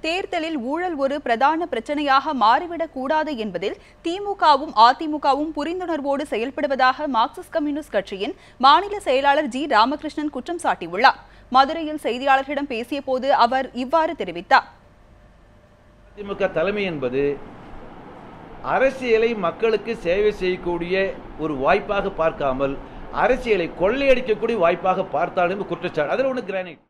தேர்தலில் ஊழல் ஒரு பிரதான பிரச்சனையாக மாறிவிடக் கூடாது என்பதில் திமுகவும் அதிமுகவும் புரிந்துணர்வோடு செயல்படுவதாக மார்க்சிஸ்ட் கம்யூனிஸ்ட் கட்சியின் மாநில செயலாளர் ஜி. ராமகிருஷ்ணன் குற்றம் சாட்டியுள்ளார். மதுரையில் செய்தியாளர்களிடம் பேசிய போது அவர் இவ்வாறு தெரிவித்தார். அதிமுக தலைமை என்பது அரசியலை மக்களுக்கு சேவை செய்யக்கூடிய ஒரு வாய்ப்பாக பார்க்காமல் அரசியலை கொள்ளையடிக்கக்கூடிய வாய்ப்பாக பார்த்தாலும் குற்றச்சாட்டு. அதில் ஒன்று கிரானைட்